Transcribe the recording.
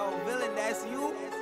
Yo, villain, that's you?